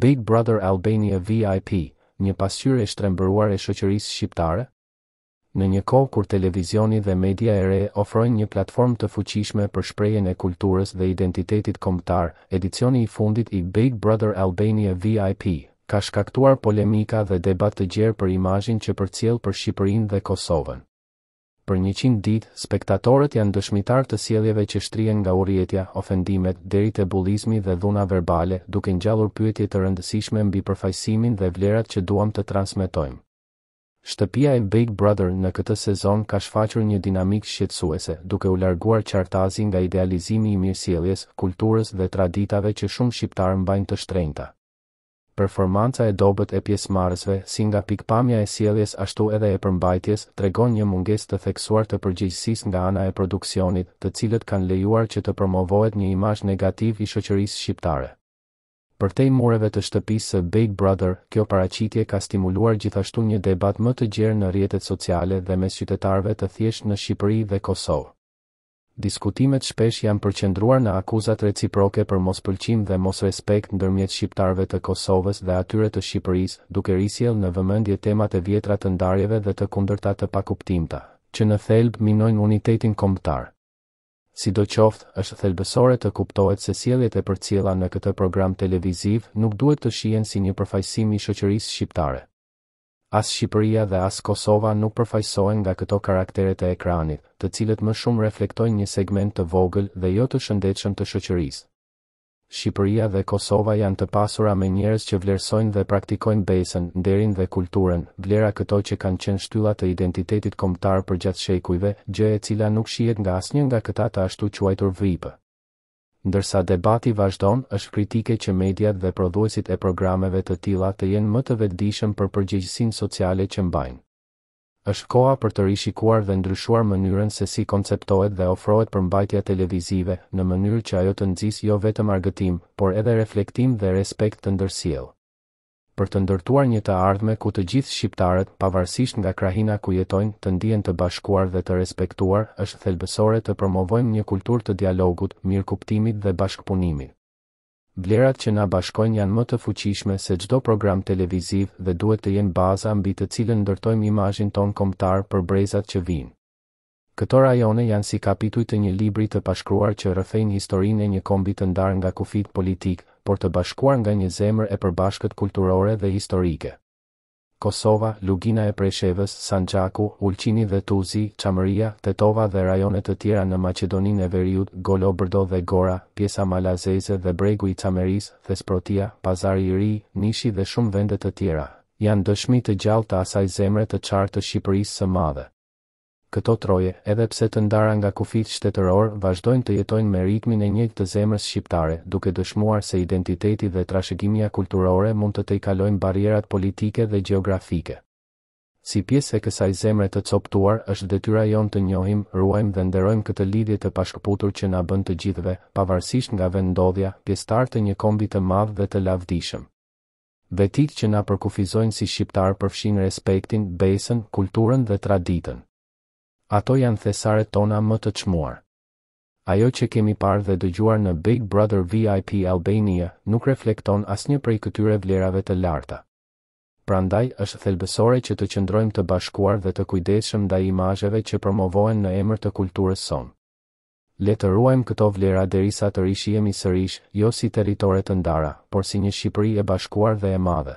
Big Brother Albania VIP, një pasqyrë e shtrembëruar e shoqërisë shqiptare? Në një kohë kur televizioni dhe media e re ofrojnë një platformë të fuqishme për shprehjen e kulturës dhe identitetit kombëtar, edicioni i fundit i Big Brother Albania VIP ka shkaktuar polemika dhe debat të gjerë për imazhin që përcjell për Shqipërinë dhe Kosovën. Për njëqind ditë, spektatorët janë dëshmitarë të sjelljeve që shtrihen nga urrjetja, ofendimet, deri te bullizmi dhe dhuna verbale, duke ngjallur pyetje të rëndësishme mbi përfaqësimin dhe vlerat që duam të transmetojmë. Shtëpia e Big Brother në këtë sezon ka shfaqur një dinamikë shqetësuese, duke u larguar qartazi nga idealizimi i mirësjelljes, kulturës dhe traditave që shumë shqiptarë mbajnë të shtrenjta. Performanca e dobët e pjesëmarrësve, si nga pikëpamja e sjelljes ashtu edhe e përmbajtjes, tregon një mungesë të theksuar të përgjegjësisë nga ana e produksionit, të cilët kanë lejuar që të promovohet një imazh negativ i shoqërisë shqiptare. Përtej mureve të shtëpisë së Big Brother, kjo paraqitje ka stimuluar gjithashtu një debat më të gjerë në rrjetet sociale dhe mes qytetarëve të thjeshtë në Shqipëri dhe Kosovë. Diskutimet shpesh janë përqendruar në akuzat reciproke për mospëlqim dhe mosrespekt ndërmjet shqiptarëve të Kosovës dhe atyre të Shqipërisë, duke risjellë në vëmendje temat e vjetra të ndarjeve dhe të kundërta të pakuptimta, që në thelb minojnë unitetin kombëtar. Sidoqoftë, është thelbësore të kuptohet se sjelljet e përcjella në këtë program televiziv nuk duhet të shihen si një përfaqësim i shoqërisë shqiptare. As Shqipëria dhe as Kosova nuk përfaqësohen nga këto karaktere të ekranit, të cilët më shumë reflektojnë një segment të vogël dhe jo të shëndetshëm të shoqërisë. Shqipëria dhe Kosova janë të pasura me njerëz që vlerësojnë dhe praktikojnë besën, nderin dhe kulturën, vlera këto që kanë qenë shtylla të identitetit kombëtar përgjatë shekujve, gjë e cila nuk shihet nga asnjë nga këta të ashtuquajtur VIP-ë. Ndërsa debati vazhdon, është kritike që mediat dhe prodhuesit e programeve të tilla të jenë më të vetëdijshëm për përgjegjësinë sociale që mbajnë. Është koha për të rishikuar dhe ndryshuar mënyrën se si konceptohet dhe ofrohet përmbajtja televizive, në mënyrë që ajo të nxisë jo vetëm argëtim, por edhe reflektim dhe respekt të ndërsjellë. për të ndërtuar një të ardhme ku të gjithë shqiptarët, pavarësisht nga krahina ku jetojnë, të ndihen të bashkuar dhe të respektuar, është thelbësore të promovojmë një kulturë të dialogut, mirëkuptimit dhe bashkëpunimit. Vlerat që na bashkojnë janë më të fuqishme se çdo program televiziv dhe duhet të jenë baza mbi të cilën ndërtojmë imazhin tonë kombëtar për brezat që vijnë. Këto rajone janë si kapituj të një libri të pashkruar që rrëfejnë historinë e një kombi të ndarë nga kufijtë politikë, por të bashkuar nga një zemër e përbashkët kulturore dhe historike. Kosova, Lugina e Preshevës, Sanxhaku, Ulqini dhe Tuzi, Çamëria, Tetova dhe rajone të tjera në Maqedoninë e Veriut, Golobrdo dhe Gora, pjesa malazeze dhe bregu i Çamërisë, Thesprotia, Pazari i Ri, Nishi dhe shumë vende të tjera, janë dëshmi të gjallë të asaj zemre të çarë të Shqipërisë së Madhe. Këto troje, edhe pse të ndara nga kufijtë shtetërorë, vazhdojnë të jetojnë me ritmin e njëjtë të zemrës shqiptare, duke dëshmuar se identiteti dhe trashëgimia kulturore mund të tejkalojnë barrierat politike dhe gjeografike. Si pjesë e kësaj zemre të copëtuar, është detyra jonë të njohim, ruajmë dhe nderojmë këtë lidhje të pashkëputur që na bën të gjithëve, pavarësisht nga vendndodhja, pjesëtarë të një kombi të madh dhe të lavdishëm. Vetitë që na përkufizojnë si shqiptarë përfshijnë respektin, besën, kulturën dhe traditën. Ato janë thesaret tona më të çmuar. Ajo që kemi parë dhe dëgjuar në Big Brother VIP Albania nuk reflekton asnjë prej këtyre vlerave të larta. Prandaj, është thelbësore që të qëndrojmë të bashkuar dhe të kujdesshëm ndaj imazheve që promovohen në emër të kulturës sonë. Le të ruajmë këto vlera derisa të rishihemi sërish, jo si territore të ndara, por si një Shqipëri e bashkuar dhe e madhe.